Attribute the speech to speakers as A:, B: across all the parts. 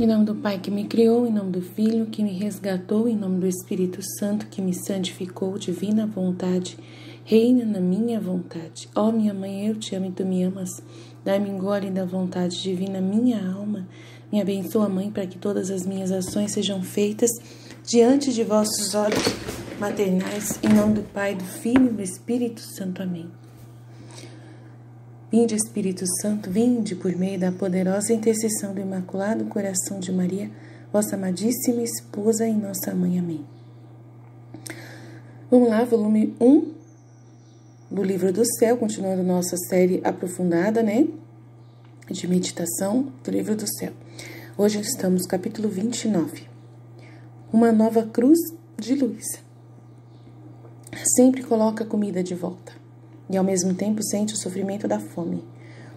A: Em nome do Pai que me criou, em nome do Filho que me resgatou, em nome do Espírito Santo que me santificou, divina vontade, reina na minha vontade. Ó oh, minha mãe, eu te amo e tu me amas. Dai-me engole da vontade divina minha alma. Me abençoa, Mãe, para que todas as minhas ações sejam feitas diante de vossos olhos maternais, em nome do Pai, do Filho e do Espírito Santo. Amém. Vinde, Espírito Santo, vinde por meio da poderosa intercessão do Imaculado Coração de Maria, vossa amadíssima esposa e nossa mãe. Amém. Vamos lá, volume 1 do Livro do Céu, continuando nossa série aprofundada, né? De meditação do Livro do Céu. Hoje estamos no capítulo 29. Uma nova cruz de luz. Sempre coloca a comida de volta e ao mesmo tempo sente o sofrimento da fome.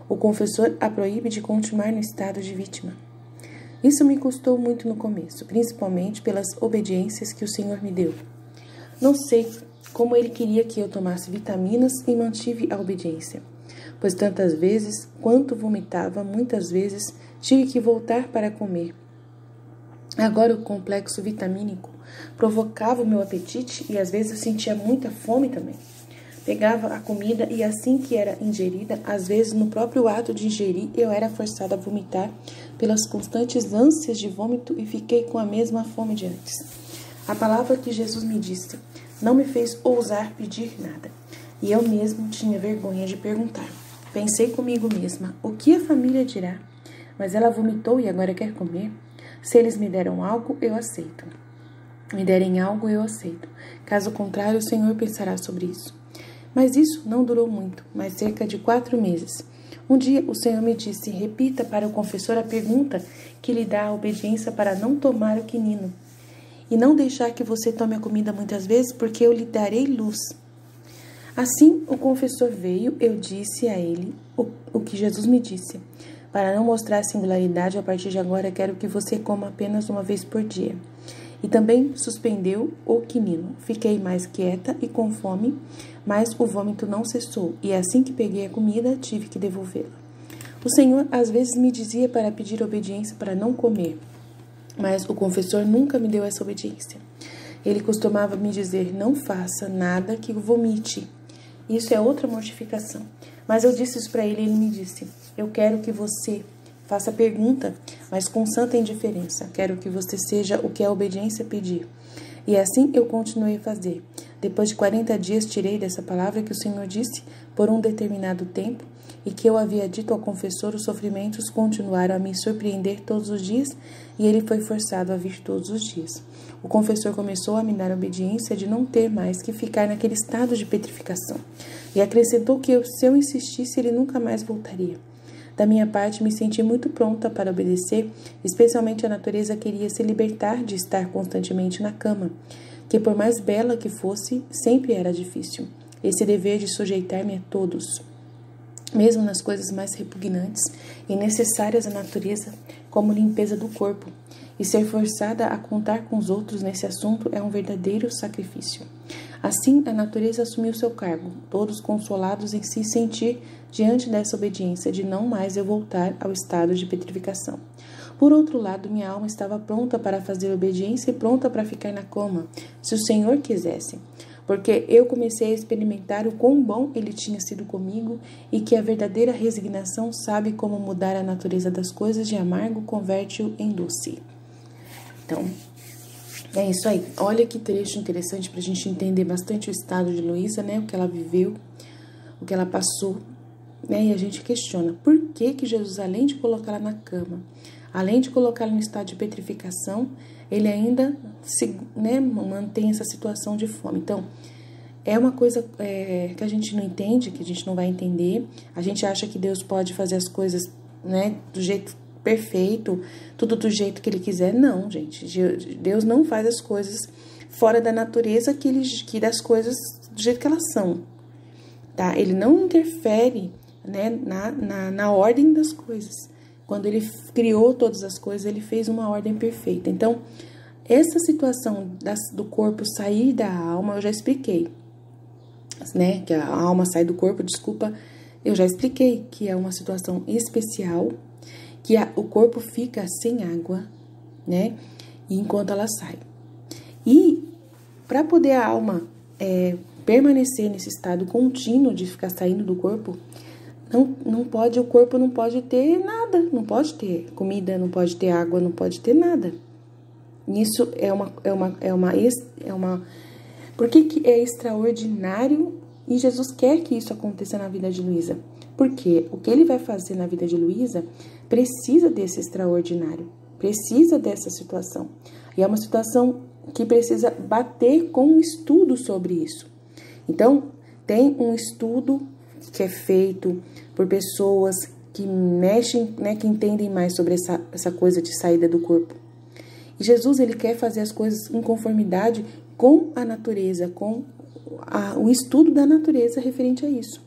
A: O confessor a proíbe de continuar no estado de vítima. Isso me custou muito no começo, principalmente pelas obediências que o Senhor me deu. Não sei como ele queria que eu tomasse vitaminas e mantive a obediência, pois tantas vezes quanto vomitava, muitas vezes tive que voltar para comer. Agora o complexo vitamínico provocava o meu apetite e às vezes eu sentia muita fome também. Pegava a comida e assim que era ingerida, às vezes no próprio ato de ingerir, eu era forçada a vomitar pelas constantes ânsias de vômito e fiquei com a mesma fome de antes. A palavra que Jesus me disse não me fez ousar pedir nada, e eu mesmo tinha vergonha de perguntar. Pensei comigo mesma: o que a família dirá? Mas ela vomitou e agora quer comer? Se eles me deram algo, eu aceito. Me derem algo, eu aceito. Caso contrário, o Senhor pensará sobre isso. Mas isso não durou muito, mais cerca de quatro meses. Um dia o Senhor me disse: repita para o confessor a pergunta que lhe dá a obediência para não tomar o quinino. E não deixar que você tome a comida muitas vezes, porque eu lhe darei luz. Assim o confessor veio, eu disse a ele o, o que Jesus me disse. Para não mostrar singularidade, a partir de agora quero que você coma apenas uma vez por dia. E também suspendeu o quinino. Fiquei mais quieta e com fome, mas o vômito não cessou, e assim que peguei a comida, tive que devolvê-la. O Senhor às vezes me dizia para pedir obediência para não comer, mas o confessor nunca me deu essa obediência. Ele costumava me dizer: não faça nada que vomite. Isso é outra mortificação. Mas eu disse isso para ele e ele me disse: eu quero que você Faça pergunta, mas com santa indiferença. Quero que você seja o que a obediência pedir. E assim eu continuei a fazer. Depois de 40 dias, tirei dessa palavra que o Senhor disse por um determinado tempo e que eu havia dito ao confessor, os sofrimentos continuaram a me surpreender todos os dias e ele foi forçado a vir todos os dias. O confessor começou a me dar a obediência de não ter mais que ficar naquele estado de petrificação e acrescentou que eu, se eu insistisse, ele nunca mais voltaria. Da minha parte, me senti muito pronta para obedecer, especialmente a natureza queria se libertar de estar constantemente na cama, que por mais bela que fosse, sempre era difícil. Esse dever de sujeitar-me a todos, mesmo nas coisas mais repugnantes e necessárias à natureza, como limpeza do corpo, e ser forçada a contar com os outros nesse assunto é um verdadeiro sacrifício. Assim, a natureza assumiu seu cargo, todos consolados em se sentir diante dessa obediência de não mais eu voltar ao estado de petrificação. Por outro lado, minha alma estava pronta para fazer obediência e pronta para ficar na cama, se o Senhor quisesse. Porque eu comecei a experimentar o quão bom ele tinha sido comigo e que a verdadeira resignação sabe como mudar a natureza das coisas de amargo converte-o em doce. Então, é isso aí. Olha que trecho interessante para a gente entender bastante o estado de Luísa, né? O que ela viveu, o que ela passou, né? E a gente questiona por que que Jesus, além de colocá-la na cama, além de colocá-la no estado de petrificação, ele ainda se, né, mantém essa situação de fome. Então, é uma coisa é, que a gente não entende, que a gente não vai entender. A gente acha que Deus pode fazer as coisas, né, do jeito perfeito, tudo do jeito que ele quiser. Não, gente. Deus não faz as coisas fora da natureza que ele que das coisas do jeito que elas são. Tá? Ele não interfere né, na, na, na ordem das coisas. Quando ele criou todas as coisas, ele fez uma ordem perfeita. Então, essa situação das, do corpo sair da alma, eu já expliquei. Né? Que a alma sai do corpo, desculpa, eu já expliquei que é uma situação especial que a, o corpo fica sem água, né? Enquanto ela sai. E para poder a alma é, permanecer nesse estado contínuo de ficar saindo do corpo, não, não pode, o corpo não pode ter nada, não pode ter comida, não pode ter água, não pode ter nada. Isso é uma, é uma, é uma, é uma, por que, que é extraordinário e Jesus quer que isso aconteça na vida de Luísa? Porque o que ele vai fazer na vida de Luísa precisa desse extraordinário, precisa dessa situação. E é uma situação que precisa bater com um estudo sobre isso. Então, tem um estudo que é feito por pessoas que mexem, né, que entendem mais sobre essa, essa coisa de saída do corpo. E Jesus ele quer fazer as coisas em conformidade com a natureza, com a, o estudo da natureza referente a isso.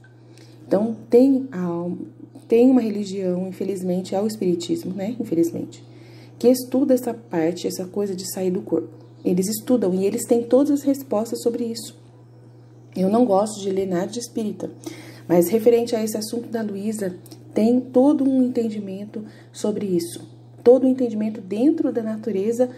A: Então tem a, tem uma religião, infelizmente, é o espiritismo, né? Infelizmente, que estuda essa parte, essa coisa de sair do corpo. Eles estudam e eles têm todas as respostas sobre isso. Eu não gosto de ler nada de espírita, mas referente a esse assunto da Luísa, tem todo um entendimento sobre isso. Todo o um entendimento dentro da natureza,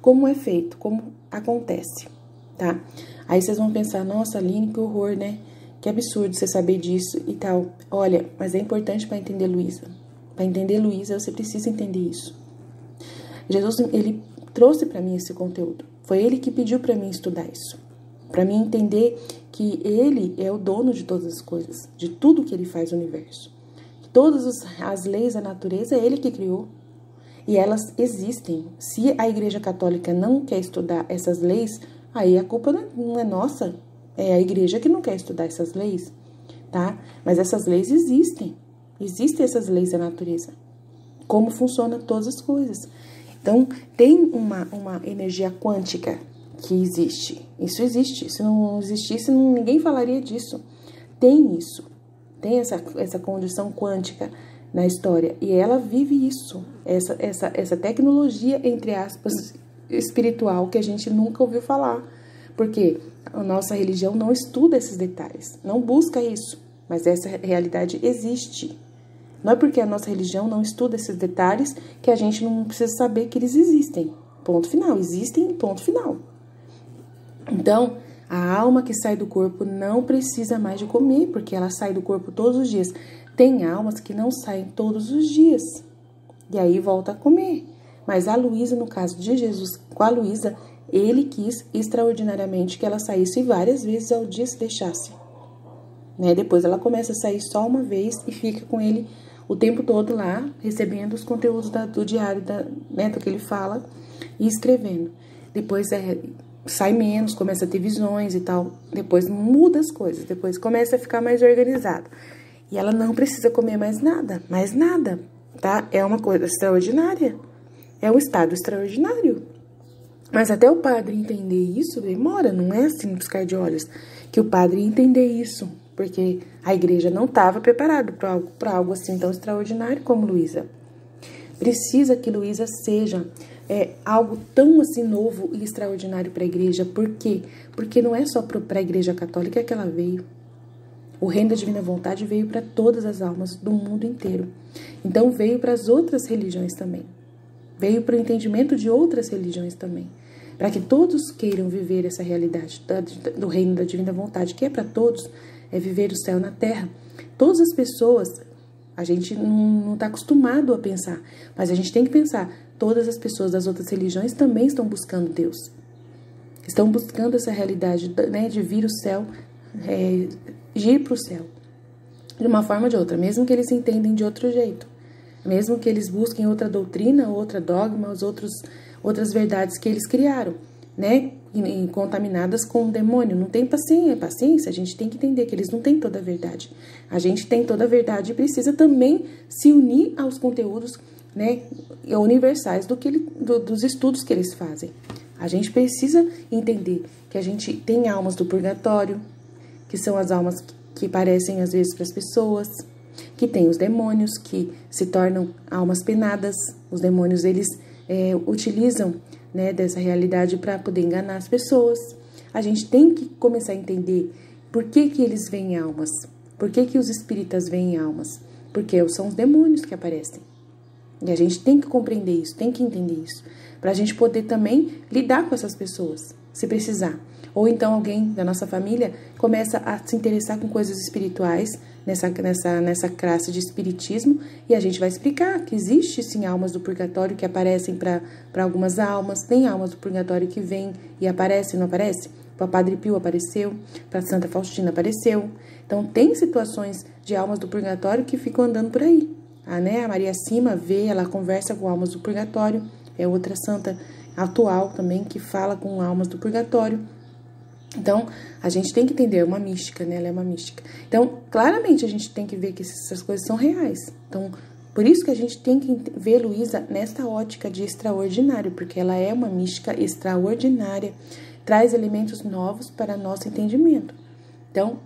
A: como é feito, como acontece, tá? Aí vocês vão pensar, nossa, Aline, que horror, né? Que absurdo você saber disso e tal. Olha, mas é importante para entender Luísa. Para entender Luísa, você precisa entender isso. Jesus, ele trouxe para mim esse conteúdo. Foi ele que pediu para mim estudar isso. Para mim entender que ele é o dono de todas as coisas, de tudo que ele faz no universo. Todas as leis da natureza é ele que criou. E elas existem. Se a Igreja Católica não quer estudar essas leis, aí a culpa não é nossa. É a igreja que não quer estudar essas leis, tá? Mas essas leis existem. Existem essas leis da natureza. Como funcionam todas as coisas. Então, tem uma, uma energia quântica que existe. Isso existe. Se não existisse, ninguém falaria disso. Tem isso. Tem essa, essa condição quântica na história. E ela vive isso. Essa, essa, essa tecnologia, entre aspas, espiritual que a gente nunca ouviu falar. Porque a nossa religião não estuda esses detalhes, não busca isso. Mas essa realidade existe. Não é porque a nossa religião não estuda esses detalhes que a gente não precisa saber que eles existem. Ponto final. Existem, ponto final. Então, a alma que sai do corpo não precisa mais de comer, porque ela sai do corpo todos os dias. Tem almas que não saem todos os dias. E aí volta a comer. Mas a Luísa, no caso de Jesus, com a Luísa, ele quis extraordinariamente que ela saísse várias vezes ao dia se deixasse. Né? Depois ela começa a sair só uma vez e fica com ele o tempo todo lá, recebendo os conteúdos da, do diário, da, né, do que ele fala e escrevendo. Depois é, sai menos, começa a ter visões e tal. Depois muda as coisas, depois começa a ficar mais organizado. E ela não precisa comer mais nada, mais nada, tá? É uma coisa extraordinária. É um estado extraordinário. Mas até o padre entender isso demora, não é assim no piscar de olhos que o padre entender isso, porque a igreja não estava preparada para algo, algo assim tão extraordinário como Luísa. Precisa que Luísa seja é, algo tão assim novo e extraordinário para a igreja. Por quê? Porque não é só para a igreja católica que ela veio. O reino da divina vontade veio para todas as almas do mundo inteiro. Então veio para as outras religiões também. Veio para o entendimento de outras religiões também. Para que todos queiram viver essa realidade do reino da divina vontade, que é para todos, é viver o céu na terra. Todas as pessoas, a gente não está acostumado a pensar, mas a gente tem que pensar: todas as pessoas das outras religiões também estão buscando Deus. Estão buscando essa realidade né, de vir o céu, é, de ir para o céu. De uma forma ou de outra, mesmo que eles entendem de outro jeito. Mesmo que eles busquem outra doutrina, outra dogma, os outros, outras verdades que eles criaram, né? E, contaminadas com o demônio. Não tem paciência, paciência, a gente tem que entender que eles não têm toda a verdade. A gente tem toda a verdade e precisa também se unir aos conteúdos né, universais do que ele, do, dos estudos que eles fazem. A gente precisa entender que a gente tem almas do purgatório, que são as almas que parecem às vezes para as pessoas, que tem os demônios que se tornam almas penadas. Os demônios eles é, utilizam né, dessa realidade para poder enganar as pessoas. A gente tem que começar a entender por que, que eles veem almas, por que, que os espíritas veem almas, porque são os demônios que aparecem. E a gente tem que compreender isso, tem que entender isso, para a gente poder também lidar com essas pessoas, se precisar. Ou então alguém da nossa família começa a se interessar com coisas espirituais, nessa, nessa, nessa classe de espiritismo, e a gente vai explicar que existe sim almas do purgatório que aparecem para algumas almas, tem almas do purgatório que vêm e aparecem, não aparece? Para Padre Pio apareceu, para Santa Faustina apareceu. Então tem situações de almas do purgatório que ficam andando por aí. A, né, a Maria Cima vê, ela conversa com almas do purgatório, é outra santa atual também que fala com almas do purgatório. Então, a gente tem que entender, é uma mística, né? Ela é uma mística. Então, claramente a gente tem que ver que essas coisas são reais. Então, por isso que a gente tem que ver Luísa nesta ótica de extraordinário, porque ela é uma mística extraordinária, traz elementos novos para nosso entendimento. Então,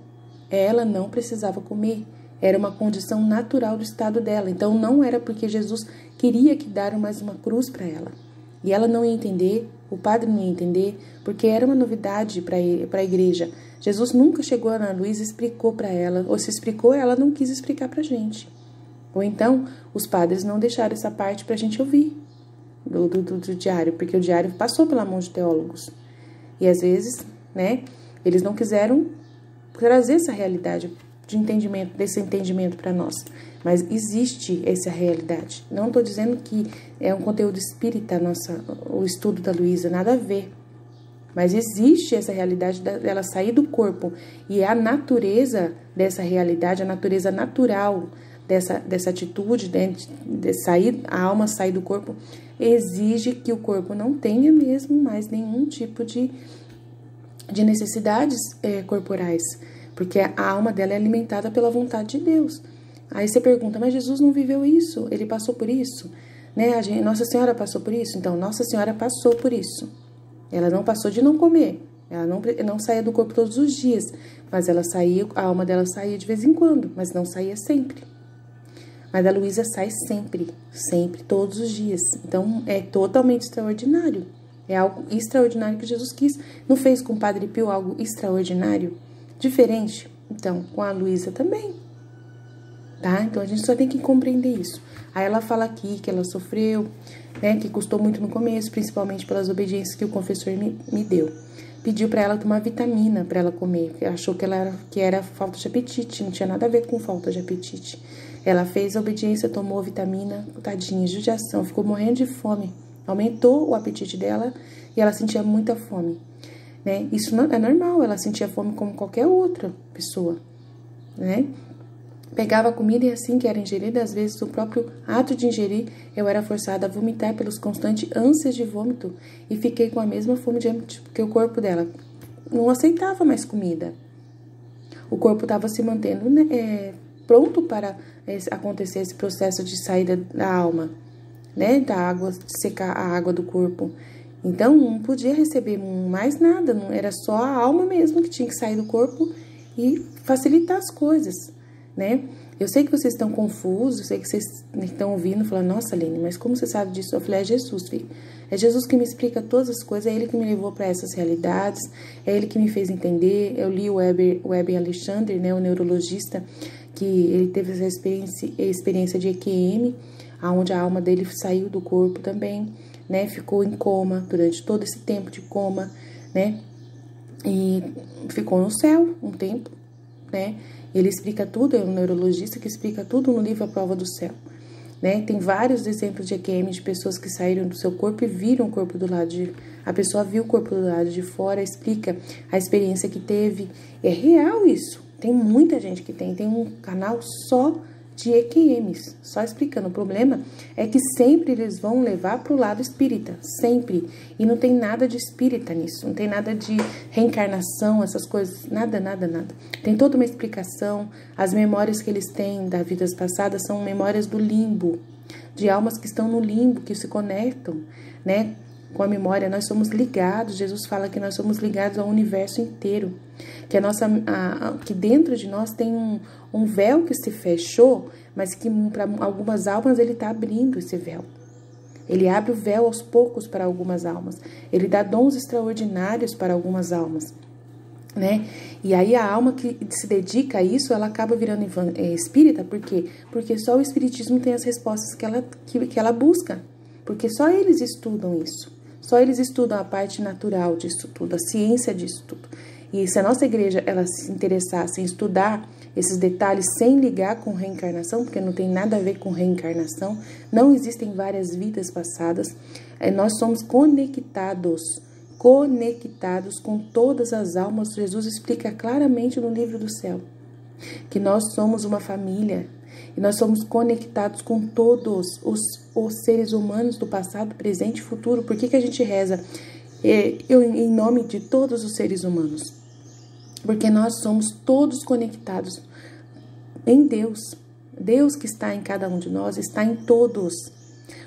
A: ela não precisava comer, era uma condição natural do estado dela. Então, não era porque Jesus queria que dar mais uma cruz para ela. E ela não ia entender, o padre não ia entender, porque era uma novidade para a igreja. Jesus nunca chegou na Luísa e explicou para ela, ou se explicou, ela não quis explicar para a gente. Ou então, os padres não deixaram essa parte para a gente ouvir do, do, do, do diário, porque o diário passou pela mão de teólogos. E às vezes, né, eles não quiseram trazer essa realidade de entendimento, desse entendimento para nós. Mas existe essa realidade. Não estou dizendo que é um conteúdo espírita nossa, o estudo da Luísa, nada a ver. Mas existe essa realidade dela sair do corpo. E é a natureza dessa realidade, a natureza natural dessa, dessa atitude de, de sair, a alma sair do corpo, exige que o corpo não tenha mesmo mais nenhum tipo de, de necessidades é, corporais. Porque a alma dela é alimentada pela vontade de Deus. Aí você pergunta, mas Jesus não viveu isso? Ele passou por isso? Né? Gente, Nossa Senhora passou por isso? Então, Nossa Senhora passou por isso. Ela não passou de não comer. Ela não, não saía do corpo todos os dias, mas ela saía, a alma dela saía de vez em quando, mas não saía sempre. Mas a Luísa sai sempre, sempre, todos os dias. Então é totalmente extraordinário. É algo extraordinário que Jesus quis. Não fez com o Padre Pio algo extraordinário? Diferente? Então, com a Luísa também tá? Então a gente só tem que compreender isso. Aí ela fala aqui que ela sofreu, né, que custou muito no começo, principalmente pelas obediências que o confessor me, me deu. Pediu para ela tomar vitamina para ela comer, achou que ela era, que era falta de apetite, não tinha nada a ver com falta de apetite. Ela fez a obediência, tomou vitamina, tadinha, judiação, ficou morrendo de fome. Aumentou o apetite dela e ela sentia muita fome. Né? Isso é normal, ela sentia fome como qualquer outra pessoa, né? Pegava comida e assim que era ingerida, às vezes o próprio ato de ingerir, eu era forçada a vomitar pelos constantes ânsias de vômito e fiquei com a mesma fome de que o corpo dela não aceitava mais comida. O corpo estava se mantendo né, é, pronto para acontecer esse processo de saída da alma, né, da água, secar a água do corpo. Então não podia receber mais nada, não era só a alma mesmo que tinha que sair do corpo e facilitar as coisas né? Eu sei que vocês estão confusos, sei que vocês estão ouvindo, falando, nossa, Aline, mas como você sabe disso? Eu falei, é Jesus, filho. É Jesus que me explica todas as coisas, é Ele que me levou para essas realidades, é Ele que me fez entender. Eu li o Weber, Weber Alexander, né, o neurologista, que ele teve essa experiência, experiência de EQM, onde a alma dele saiu do corpo também, né, ficou em coma durante todo esse tempo de coma, né, e ficou no céu um tempo, né, ele explica tudo, é um neurologista que explica tudo no livro A Prova do Céu. Né? Tem vários exemplos de EQM de pessoas que saíram do seu corpo e viram o corpo do lado de. A pessoa viu o corpo do lado de fora, explica a experiência que teve. É real isso. Tem muita gente que tem. Tem um canal só de EQMs. Só explicando, o problema é que sempre eles vão levar para o lado espírita, sempre. E não tem nada de espírita nisso, não tem nada de reencarnação, essas coisas, nada, nada, nada. Tem toda uma explicação. As memórias que eles têm das vidas passadas são memórias do limbo, de almas que estão no limbo, que se conectam, né? Com a memória, nós somos ligados. Jesus fala que nós somos ligados ao universo inteiro, que a nossa, a, a, que dentro de nós tem um, um véu que se fechou, mas que para algumas almas ele está abrindo esse véu. Ele abre o véu aos poucos para algumas almas. Ele dá dons extraordinários para algumas almas. Só eles estudam a parte natural disso tudo, a ciência disso tudo. E se a nossa igreja ela se interessasse em estudar esses detalhes sem ligar com reencarnação, porque não tem nada a ver com reencarnação, não existem várias vidas passadas, é, nós somos conectados conectados com todas as almas. Jesus explica claramente no livro do céu que nós somos uma família e nós somos conectados com todos os, os seres humanos do passado, presente e futuro. Por que, que a gente reza é, eu, em nome de todos os seres humanos? Porque nós somos todos conectados em Deus. Deus que está em cada um de nós está em todos.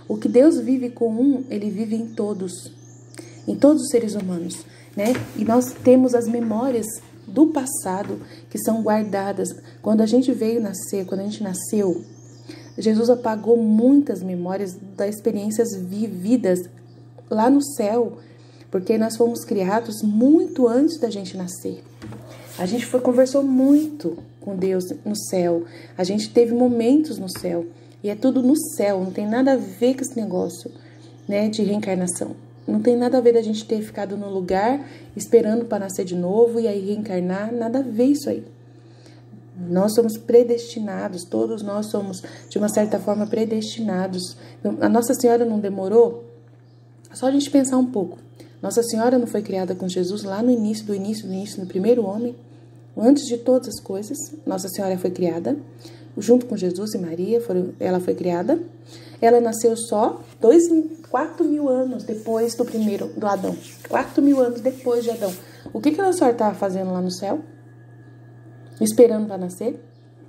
A: O que Deus vive com um, ele vive em todos em todos os seres humanos, né? E nós temos as memórias do passado que são guardadas. Quando a gente veio nascer, quando a gente nasceu, Jesus apagou muitas memórias das experiências vividas lá no céu, porque nós fomos criados muito antes da gente nascer. A gente foi conversou muito com Deus no céu. A gente teve momentos no céu. E é tudo no céu, não tem nada a ver com esse negócio, né, de reencarnação. Não tem nada a ver da gente ter ficado no lugar esperando para nascer de novo e aí reencarnar, nada a ver isso aí. Nós somos predestinados, todos nós somos, de uma certa forma, predestinados. A Nossa Senhora não demorou? Só a gente pensar um pouco. Nossa Senhora não foi criada com Jesus lá no início, do início, do início, no primeiro homem? Antes de todas as coisas, Nossa Senhora foi criada junto com Jesus e Maria, foram, ela foi criada. Ela nasceu só dois, quatro mil anos depois do primeiro, do Adão. Quatro mil anos depois de Adão. O que, que a senhora estava fazendo lá no céu? Esperando para nascer?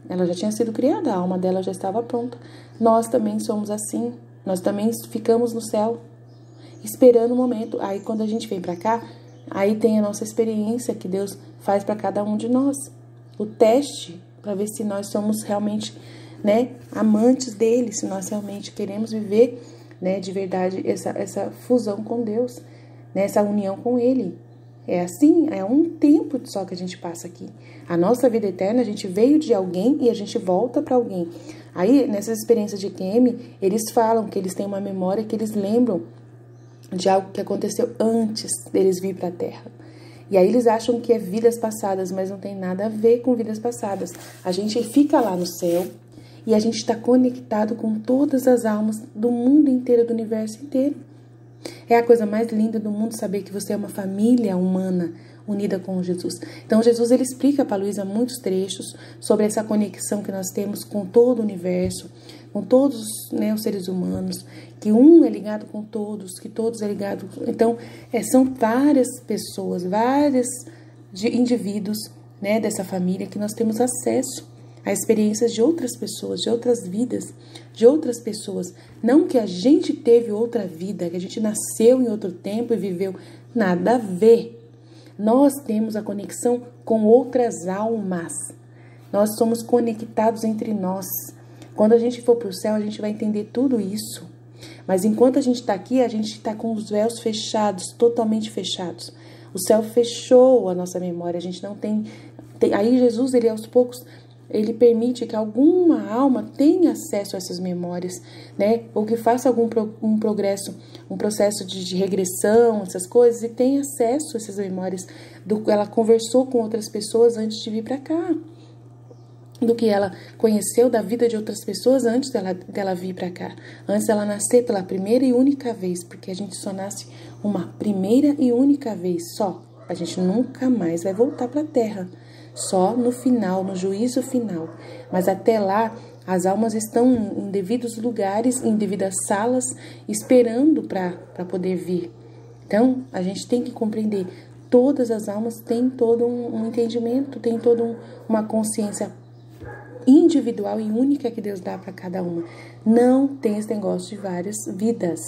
A: Ela já tinha sido criada, a alma dela já estava pronta. Nós também somos assim. Nós também ficamos no céu, esperando o momento. Aí quando a gente vem para cá, aí tem a nossa experiência que Deus faz para cada um de nós. O teste para ver se nós somos realmente, né, amantes dele, se nós realmente queremos viver, né, de verdade essa, essa fusão com Deus, né, essa união com ele. É assim, é um tempo só que a gente passa aqui. A nossa vida eterna, a gente veio de alguém e a gente volta para alguém. Aí, nessas experiências de QM, eles falam que eles têm uma memória que eles lembram de algo que aconteceu antes deles vir para a Terra. E aí eles acham que é vidas passadas, mas não tem nada a ver com vidas passadas. A gente fica lá no céu e a gente está conectado com todas as almas do mundo inteiro, do universo inteiro. É a coisa mais linda do mundo saber que você é uma família humana unida com Jesus. Então Jesus ele explica para Luísa muitos trechos sobre essa conexão que nós temos com todo o universo, com todos né, os seres humanos, que um é ligado com todos, que todos é ligado. Então, é, são várias pessoas, vários indivíduos né, dessa família que nós temos acesso a experiências de outras pessoas, de outras vidas, de outras pessoas. Não que a gente teve outra vida, que a gente nasceu em outro tempo e viveu. Nada a ver. Nós temos a conexão com outras almas. Nós somos conectados entre nós. Quando a gente for para o céu, a gente vai entender tudo isso. Mas enquanto a gente está aqui, a gente está com os véus fechados, totalmente fechados. O céu fechou a nossa memória, a gente não tem, tem. Aí Jesus, ele aos poucos, ele permite que alguma alma tenha acesso a essas memórias, né? Ou que faça algum pro, um progresso, um processo de, de, regressão, essas coisas, e tenha acesso a essas memórias do que ela conversou com outras pessoas antes de vir para cá do que ela conheceu da vida de outras pessoas antes dela, dela vir para cá, antes dela nascer pela primeira e única vez, porque a gente só nasce uma primeira e única vez só. A gente nunca mais vai voltar para a Terra, só no final, no juízo final. Mas até lá, as almas estão em devidos lugares, em devidas salas, esperando para poder vir. Então, a gente tem que compreender. Todas as almas têm todo um, um entendimento, têm toda um, uma consciência individual e única que Deus dá para cada uma. Não tem esse negócio de várias vidas.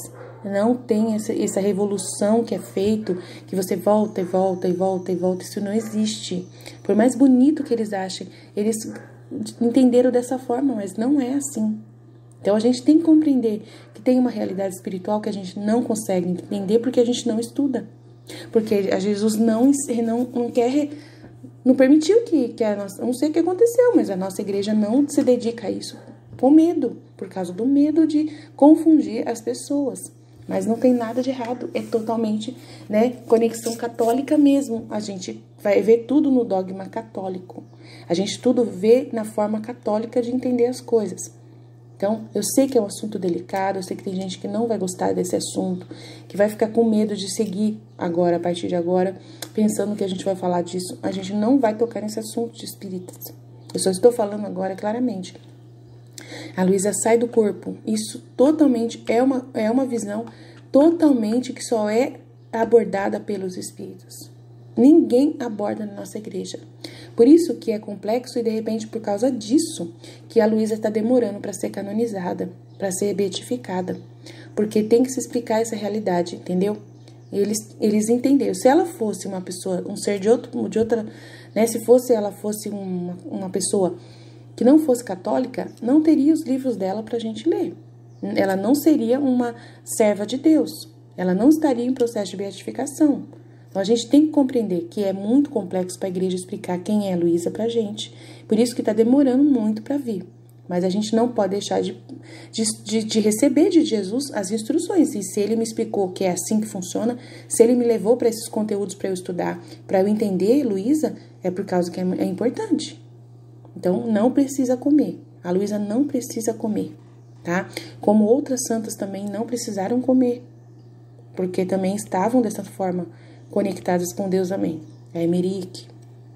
A: Não tem essa, essa revolução que é feito, que você volta e volta e volta e volta. Isso não existe. Por mais bonito que eles achem, eles entenderam dessa forma, mas não é assim. Então a gente tem que compreender que tem uma realidade espiritual que a gente não consegue entender porque a gente não estuda. Porque a Jesus não, não, não quer não permitiu que, que a nossa. Não sei o que aconteceu, mas a nossa igreja não se dedica a isso. Com medo, por causa do medo de confundir as pessoas. Mas não tem nada de errado, é totalmente, né, conexão católica mesmo. A gente vai ver tudo no dogma católico. A gente tudo vê na forma católica de entender as coisas. Então, eu sei que é um assunto delicado, eu sei que tem gente que não vai gostar desse assunto, que vai ficar com medo de seguir agora, a partir de agora, pensando que a gente vai falar disso. A gente não vai tocar nesse assunto de espíritas. Eu só estou falando agora claramente. A Luísa sai do corpo. Isso totalmente é uma, é uma visão totalmente que só é abordada pelos espíritos. Ninguém aborda na nossa igreja. Por isso que é complexo e de repente por causa disso que a Luísa está demorando para ser canonizada, para ser beatificada, porque tem que se explicar essa realidade, entendeu? Eles, eles entenderam. Se ela fosse uma pessoa, um ser de, outro, de outra, né? Se fosse ela fosse uma, uma pessoa que não fosse católica, não teria os livros dela para a gente ler. Ela não seria uma serva de Deus. Ela não estaria em processo de beatificação. Então a gente tem que compreender que é muito complexo para a igreja explicar quem é Luísa para a gente. Por isso que está demorando muito para vir. Mas a gente não pode deixar de, de, de, receber de Jesus as instruções. E se ele me explicou que é assim que funciona, se ele me levou para esses conteúdos para eu estudar, para eu entender, Luísa, é por causa que é, é importante. Então não precisa comer. A Luísa não precisa comer, tá? Como outras santas também não precisaram comer, porque também estavam dessa forma conectadas com Deus, amém. A Emerique,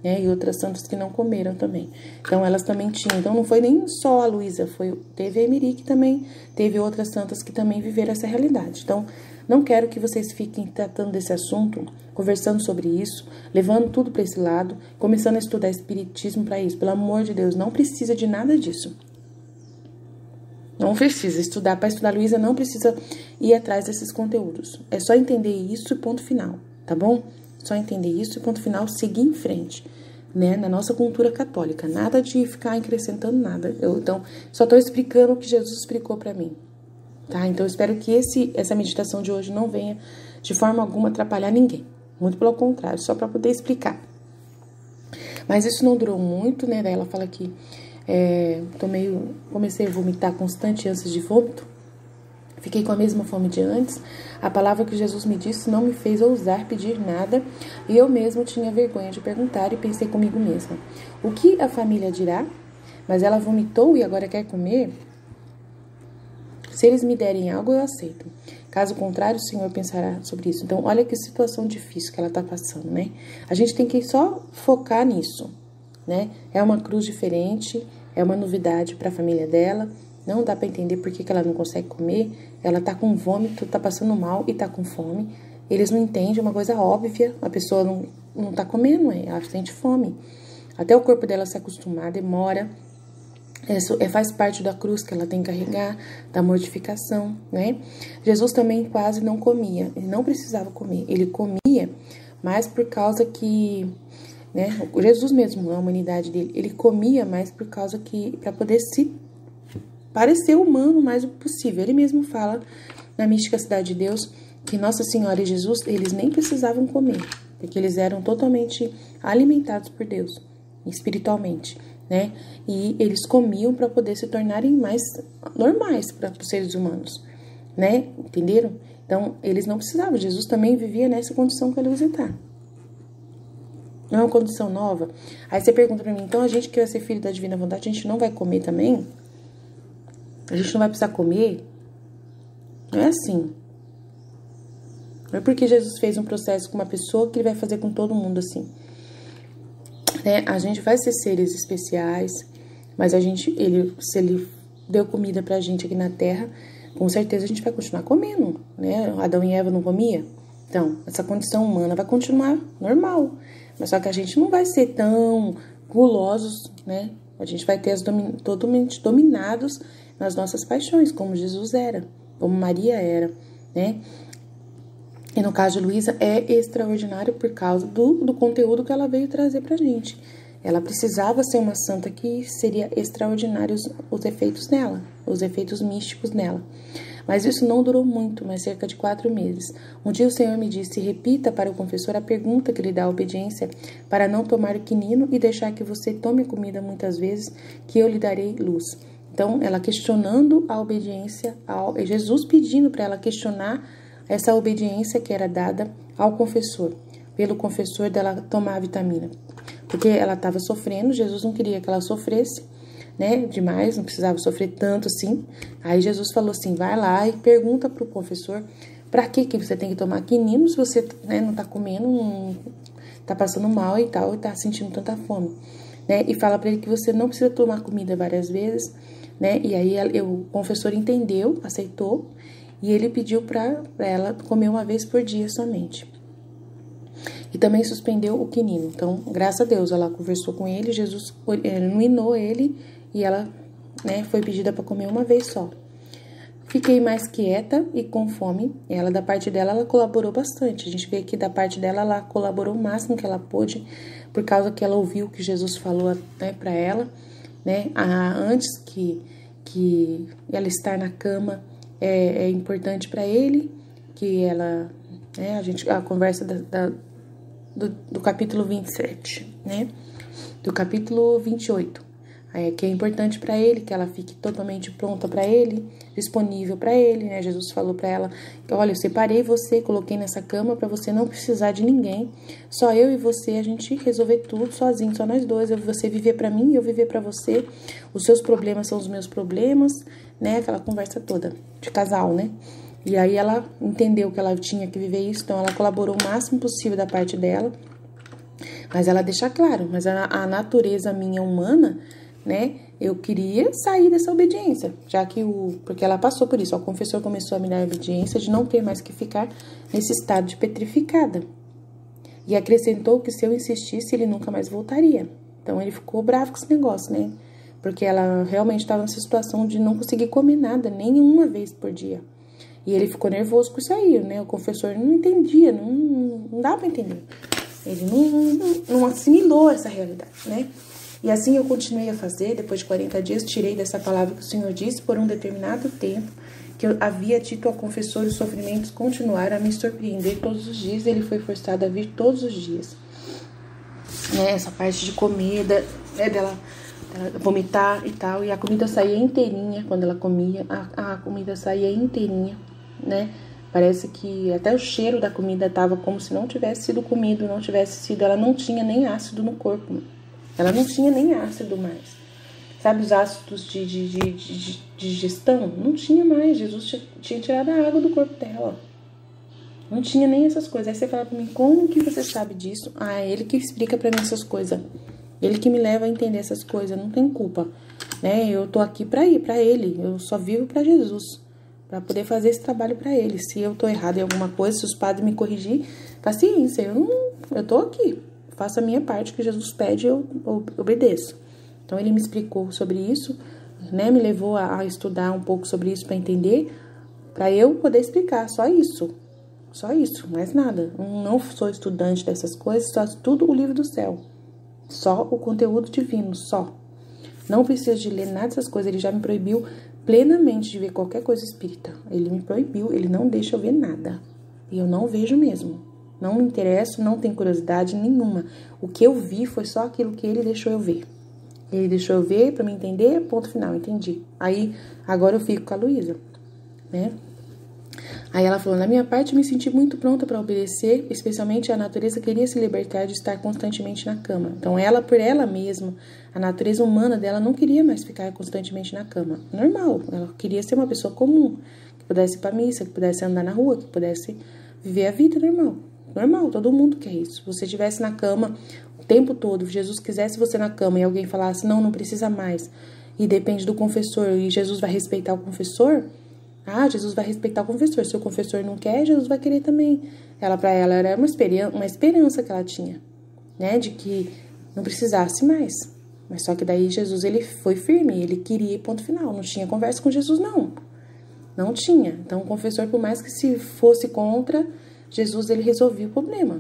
A: né? E outras santas que não comeram também. Então elas também tinham. Então não foi nem só a Luísa, foi teve a Emerique também, teve outras santas que também viveram essa realidade. Então não quero que vocês fiquem tratando desse assunto, conversando sobre isso, levando tudo para esse lado, começando a estudar espiritismo para isso. Pelo amor de Deus, não precisa de nada disso. Não precisa estudar para estudar Luísa, não precisa ir atrás desses conteúdos. É só entender isso e ponto final tá bom? Só entender isso e ponto final, seguir em frente, né? Na nossa cultura católica, nada de ficar acrescentando nada. Eu, então, só tô explicando o que Jesus explicou para mim, tá? Então, eu espero que esse, essa meditação de hoje não venha de forma alguma atrapalhar ninguém. Muito pelo contrário, só para poder explicar. Mas isso não durou muito, né? Daí ela fala que é, tô meio, comecei a vomitar constante antes de vômito. Fiquei com a mesma fome de antes. A palavra que Jesus me disse não me fez ousar pedir nada, e eu mesmo tinha vergonha de perguntar e pensei comigo mesma: o que a família dirá? Mas ela vomitou e agora quer comer? Se eles me derem algo, eu aceito. Caso contrário, o Senhor pensará sobre isso. Então, olha que situação difícil que ela está passando, né? A gente tem que só focar nisso, né? É uma cruz diferente, é uma novidade para a família dela não dá para entender por que, que ela não consegue comer. Ela tá com vômito, tá passando mal e tá com fome. Eles não entendem uma coisa óbvia. A pessoa não, não tá comendo, é, ela sente fome. Até o corpo dela se acostumar demora. Isso é, faz parte da cruz que ela tem que carregar, da mortificação, né? Jesus também quase não comia, ele não precisava comer, ele comia, mas por causa que, né? Jesus mesmo, a humanidade dele, ele comia mais por causa que, para poder se parecer humano o mais possível. Ele mesmo fala na mística Cidade de Deus que Nossa Senhora e Jesus, eles nem precisavam comer, porque eles eram totalmente alimentados por Deus, espiritualmente, né? E eles comiam para poder se tornarem mais normais para os seres humanos, né? Entenderam? Então, eles não precisavam. Jesus também vivia nessa condição que ele está. Não é uma condição nova. Aí você pergunta para mim, então a gente que vai ser filho da divina vontade, a gente não vai comer também? A gente não vai precisar comer. Não é assim. Não é porque Jesus fez um processo com uma pessoa que ele vai fazer com todo mundo assim. Né? A gente vai ser seres especiais, mas a gente, ele, se ele deu comida pra gente aqui na Terra, com certeza a gente vai continuar comendo, né? Adão e Eva não comia? Então, essa condição humana vai continuar normal. Mas só que a gente não vai ser tão gulosos, né? A gente vai ter as domin totalmente dominados nas nossas paixões, como Jesus era, como Maria era, né? E no caso de Luísa é extraordinário por causa do, do conteúdo que ela veio trazer pra gente. Ela precisava ser uma santa que seria extraordinários os efeitos nela, os efeitos místicos nela. Mas isso não durou muito, mas cerca de quatro meses. Um dia o Senhor me disse: repita para o confessor a pergunta que lhe dá obediência, para não tomar o quinino e deixar que você tome comida muitas vezes, que eu lhe darei luz. Então, ela questionando a obediência, ao, Jesus pedindo para ela questionar essa obediência que era dada ao confessor, pelo confessor dela tomar a vitamina. Porque ela estava sofrendo, Jesus não queria que ela sofresse, né, demais, não precisava sofrer tanto assim. Aí Jesus falou assim: vai lá e pergunta para o confessor para que que você tem que tomar quinino se você né, não está comendo, não tá passando mal e tal, e tá sentindo tanta fome. Né? E fala para ele que você não precisa tomar comida várias vezes, né? E aí o confessor entendeu, aceitou, e ele pediu para ela comer uma vez por dia somente. E também suspendeu o quinino. Então, graças a Deus, ela conversou com ele, Jesus iluminou ele e ela né, foi pedida para comer uma vez só. Fiquei mais quieta e com fome. Ela, da parte dela, ela colaborou bastante. A gente vê que da parte dela, ela colaborou o máximo que ela pôde, por causa que ela ouviu o que Jesus falou né, para ela, né? Antes que, que ela estar na cama é, é importante para ele, que ela, né, a gente, a conversa da, da, do, do capítulo 27, né? Do capítulo 28 é, que é importante para ele, que ela fique totalmente pronta para ele, disponível para ele, né? Jesus falou para ela: "Olha, eu separei você, coloquei nessa cama para você não precisar de ninguém. Só eu e você, a gente resolver tudo sozinho, só nós dois. Eu, você viver para mim e eu viver para você. Os seus problemas são os meus problemas, né? Aquela conversa toda de casal, né? E aí ela entendeu que ela tinha que viver isso, então ela colaborou o máximo possível da parte dela. Mas ela deixa claro, mas a, a natureza minha humana né? Eu queria sair dessa obediência, já que o. Porque ela passou por isso. O confessor começou a me dar a obediência de não ter mais que ficar nesse estado de petrificada. E acrescentou que se eu insistisse, ele nunca mais voltaria. Então ele ficou bravo com esse negócio, né? Porque ela realmente estava nessa situação de não conseguir comer nada, nem uma vez por dia. E ele ficou nervoso com isso aí, né? O confessor não entendia, não, não dá para entender. Ele não, não, não assimilou essa realidade, né? E assim eu continuei a fazer, depois de 40 dias, tirei dessa palavra que o Senhor disse por um determinado tempo, que eu havia dito ao confessor os sofrimentos continuaram a me surpreender todos os dias, ele foi forçado a vir todos os dias. Né, essa parte de comida, né, dela, dela, vomitar e tal, e a comida saía inteirinha quando ela comia, a, a comida saía inteirinha, né? Parece que até o cheiro da comida estava como se não tivesse sido comido, não tivesse sido, ela não tinha nem ácido no corpo. Ela não tinha nem ácido mais. Sabe os ácidos de, de, de, de, digestão? Não tinha mais. Jesus tinha, tinha tirado a água do corpo dela. Não tinha nem essas coisas. Aí você fala pra mim, como que você sabe disso? Ah, é ele que explica para mim essas coisas. Ele que me leva a entender essas coisas. Não tem culpa. Né? Eu tô aqui para ir, para ele. Eu só vivo para Jesus. para poder fazer esse trabalho para ele. Se eu tô errado em alguma coisa, se os padres me corrigir, paciência. Eu não, eu tô aqui faço a minha parte que Jesus pede, eu obedeço. Então ele me explicou sobre isso, né? Me levou a, estudar um pouco sobre isso para entender, para eu poder explicar só isso. Só isso, mais nada. Não sou estudante dessas coisas, só estudo o livro do céu. Só o conteúdo divino, só. Não preciso de ler nada dessas coisas, ele já me proibiu plenamente de ver qualquer coisa espírita. Ele me proibiu, ele não deixa eu ver nada. E eu não vejo mesmo. Não me interesso, não tenho curiosidade nenhuma. O que eu vi foi só aquilo que ele deixou eu ver. Ele deixou eu ver para me entender, ponto final, entendi. Aí agora eu fico com a Luísa, né? Aí ela falou: na minha parte, me senti muito pronta para obedecer, especialmente a natureza queria se libertar de estar constantemente na cama. Então, ela, por ela mesma, a natureza humana dela não queria mais ficar constantemente na cama. Normal, ela queria ser uma pessoa comum, que pudesse ir para missa, que pudesse andar na rua, que pudesse viver a vida normal. Normal, todo mundo quer isso. Se você estivesse na cama o tempo todo, Jesus quisesse você na cama e alguém falasse, não, não precisa mais, e depende do confessor, e Jesus vai respeitar o confessor, ah, Jesus vai respeitar o confessor. Se o confessor não quer, Jesus vai querer também. Ela, para ela, era uma, uma esperança que ela tinha, né, de que não precisasse mais. Mas só que daí Jesus, ele foi firme, ele queria ponto final. Não tinha conversa com Jesus, não. Não tinha. Então, o confessor, por mais que se fosse contra, Jesus ele resolveu o problema,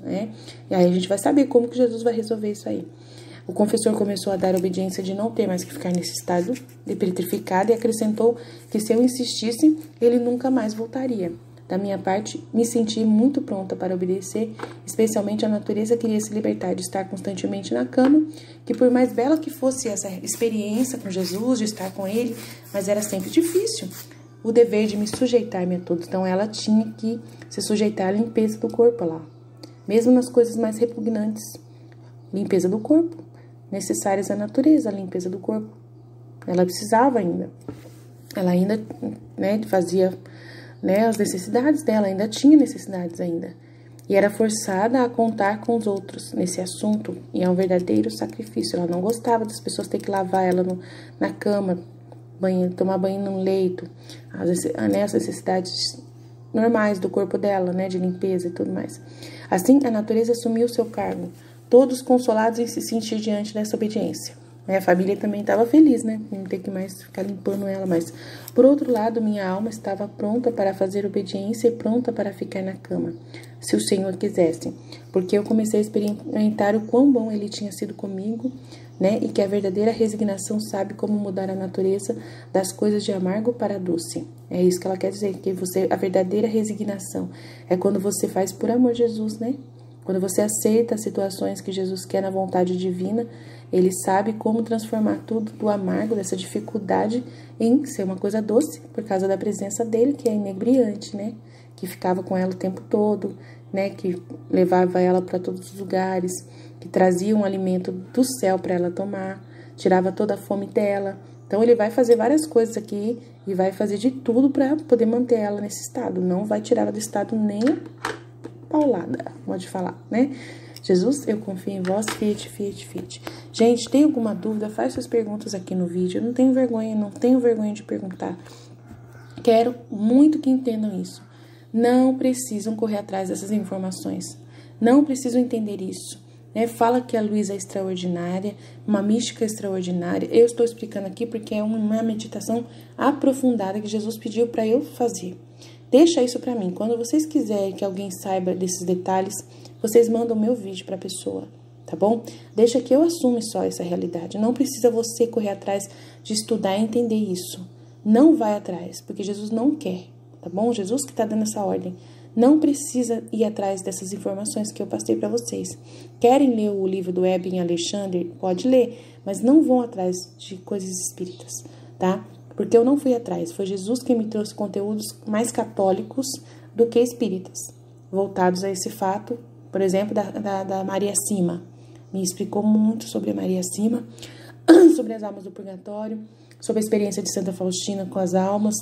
A: né? E aí a gente vai saber como que Jesus vai resolver isso aí. O confessor começou a dar obediência de não ter mais que ficar nesse estado de petrificado e acrescentou que se eu insistisse, ele nunca mais voltaria. Da minha parte, me senti muito pronta para obedecer, especialmente a natureza queria se libertar de estar constantemente na cama, que por mais bela que fosse essa experiência com Jesus, de estar com ele, mas era sempre difícil. O dever de me sujeitar-me a todos. Então ela tinha que se sujeitar à limpeza do corpo lá. Mesmo nas coisas mais repugnantes. Limpeza do corpo. Necessárias à natureza, a limpeza do corpo. Ela precisava ainda. Ela ainda né, fazia né, as necessidades dela, ainda tinha necessidades ainda. E era forçada a contar com os outros nesse assunto, e é um verdadeiro sacrifício. Ela não gostava das pessoas ter que lavar ela no, na cama, tomar banho no leito, as, né, as necessidades normais do corpo dela, né, de limpeza e tudo mais. Assim, a natureza assumiu seu cargo, todos consolados em se sentir diante dessa obediência. A família também estava feliz, né? Não ter que mais ficar limpando ela mais. Por outro lado, minha alma estava pronta para fazer obediência e pronta para ficar na cama, se o Senhor quisesse. Porque eu comecei a experimentar o quão bom ele tinha sido comigo, né? E que a verdadeira resignação sabe como mudar a natureza das coisas de amargo para doce. É isso que ela quer dizer, que você a verdadeira resignação é quando você faz por amor Jesus, né? Quando você aceita as situações que Jesus quer na vontade divina, ele sabe como transformar tudo do amargo, dessa dificuldade, em ser uma coisa doce, por causa da presença dele, que é inebriante, né? Que ficava com ela o tempo todo, né? Que levava ela para todos os lugares, que trazia um alimento do céu para ela tomar, tirava toda a fome dela. Então ele vai fazer várias coisas aqui e vai fazer de tudo para poder manter ela nesse estado. Não vai tirar ela do estado nem paulada, pode falar, né? Jesus, eu confio em vós, fiat, fiat, fiat. Gente, tem alguma dúvida? Faz suas perguntas aqui no vídeo. Eu não tenho vergonha, não tenho vergonha de perguntar. Quero muito que entendam isso. Não precisam correr atrás dessas informações. Não precisam entender isso. Né? Fala que a Luísa é extraordinária, uma mística extraordinária. Eu estou explicando aqui porque é uma meditação aprofundada que Jesus pediu para eu fazer. Deixa isso para mim. Quando vocês quiserem que alguém saiba desses detalhes, vocês mandam meu vídeo para a pessoa, tá bom? Deixa que eu assume só essa realidade. Não precisa você correr atrás de estudar e entender isso. Não vai atrás, porque Jesus não quer, tá bom? Jesus que está dando essa ordem. Não precisa ir atrás dessas informações que eu passei para vocês. Querem ler o livro do Eben Alexander? Pode ler, mas não vão atrás de coisas espíritas, tá? porque eu não fui atrás. Foi Jesus quem me trouxe conteúdos mais católicos do que espíritas, voltados a esse fato, por exemplo, da, da, da Maria Cima. Me explicou muito sobre a Maria Cima, sobre as almas do purgatório, sobre a experiência de Santa Faustina com as almas,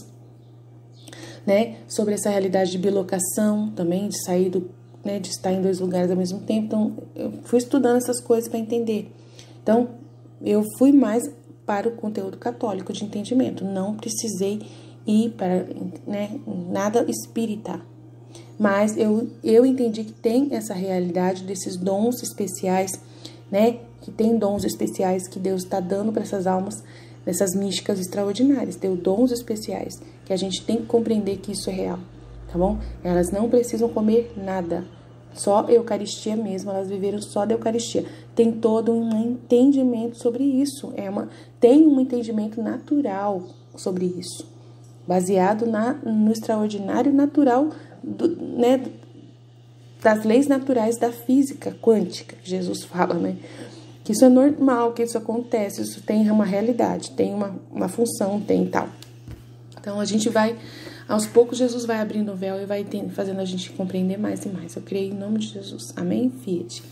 A: né? Sobre essa realidade de bilocação também, de sair do, né, de estar em dois lugares ao mesmo tempo. Então, eu fui estudando essas coisas para entender. Então, eu fui mais para o conteúdo católico de entendimento. Não precisei ir para né, nada espírita. Mas eu, eu entendi que tem essa realidade desses dons especiais, né? Que tem dons especiais que Deus está dando para essas almas, dessas místicas extraordinárias. Deu dons especiais que a gente tem que compreender que isso é real, tá bom? Elas não precisam comer nada só Eucaristia mesmo, elas viveram só da Eucaristia. Tem todo um entendimento sobre isso, é uma, tem um entendimento natural sobre isso, baseado na, no extraordinário natural do, né, das leis naturais da física quântica, Jesus fala, né? Que isso é normal, que isso acontece, isso tem uma realidade, tem uma, uma função, tem tal. Então a gente vai aos poucos, Jesus vai abrindo o véu e vai fazendo a gente compreender mais e mais. Eu creio em nome de Jesus. Amém? Fiat.